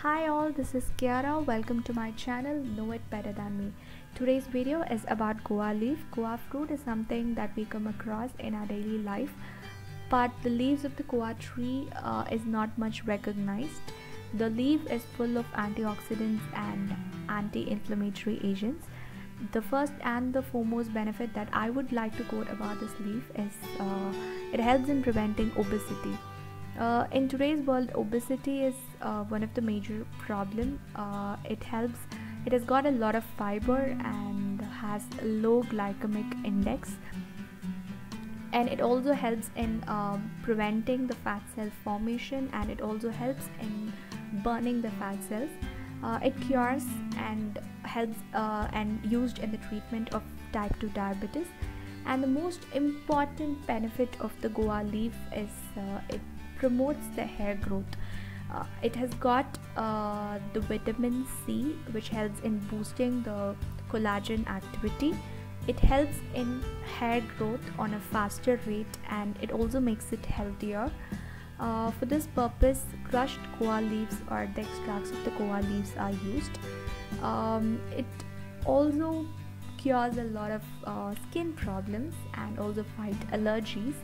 Hi all, this is Kiara. Welcome to my channel Know It Better Than Me. Today's video is about guava leaf. Guava fruit is something that we come across in our daily life, but the leaves of the guava tree uh, is not much recognized. The leaf is full of antioxidants and anti-inflammatory agents. The first and the foremost benefit that I would like to quote about this leaf is uh, it helps in preventing obesity uh, in today's world obesity is uh, one of the major problem. Uh, it helps it has got a lot of fiber and has a low glycemic index. And it also helps in um, preventing the fat cell formation and it also helps in burning the fat cells. Uh, it cures and helps uh, and used in the treatment of type 2 diabetes. And the most important benefit of the guava leaf is uh, it promotes the hair growth. Uh, it has got uh, the vitamin C which helps in boosting the collagen activity. It helps in hair growth on a faster rate and it also makes it healthier. Uh, for this purpose crushed guava leaves or the extracts of the guava leaves are used. Um, it also cures a lot of uh, skin problems and also fight allergies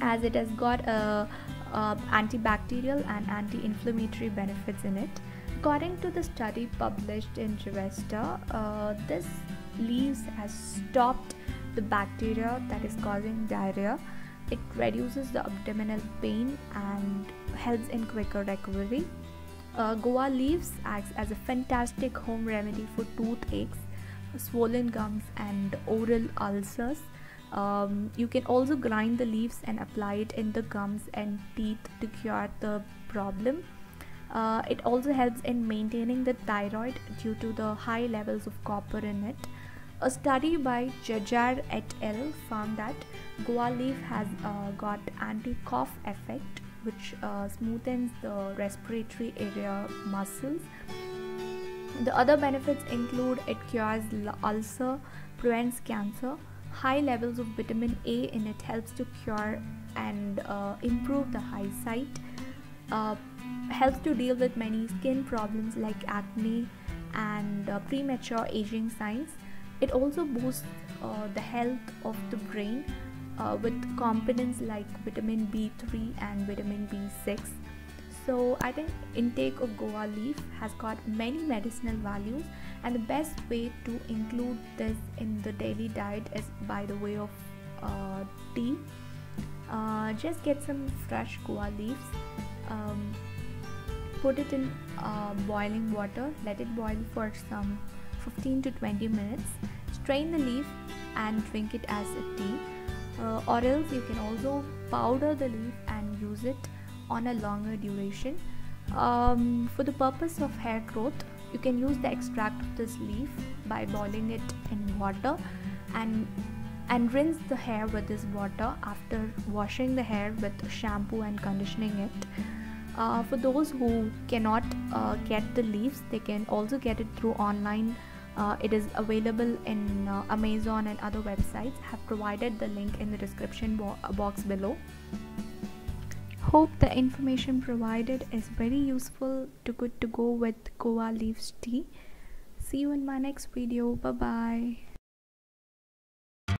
as it has got a, a antibacterial and anti-inflammatory benefits in it. According to the study published in Revista, uh, this leaves has stopped the bacteria that is causing diarrhea. It reduces the abdominal pain and helps in quicker recovery. Uh, guava leaves acts as a fantastic home remedy for toothaches, swollen gums, and oral ulcers um, you can also grind the leaves and apply it in the gums and teeth to cure the problem uh, it also helps in maintaining the thyroid due to the high levels of copper in it a study by Jajjar et al. found that guava leaf has uh, got anti-cough effect which uh, smoothens the respiratory area muscles. The other benefits include it cures ulcer, prevents cancer, high levels of vitamin A in it helps to cure and uh, improve the eyesight uh, helps to deal with many skin problems like acne and uh, premature aging signs. It also boosts uh, the health of the brain uh, with components like vitamin B3 and vitamin B6 so i think intake of guava leaf has got many medicinal values and the best way to include this in the daily diet is by the way of uh, tea. Uh, just get some fresh guava leaves um, put it in uh, boiling water. Let it boil for some 15 to 20 minutes. Strain the leaf and drink it as a tea. Uh, or else you can also powder the leaf and use it on a longer duration. Um, for the purpose of hair growth you can use the extract of this leaf by boiling it in water and and rinse the hair with this water after washing the hair with shampoo and conditioning it. Uh, for those who cannot uh, get the leaves they can also get it through online. Uh, it is available in uh, amazon and other websites. I have provided the link in the description bo box below Hope the information provided is very useful to good to go with guava leaves tea. See you in my next video. Bye bye.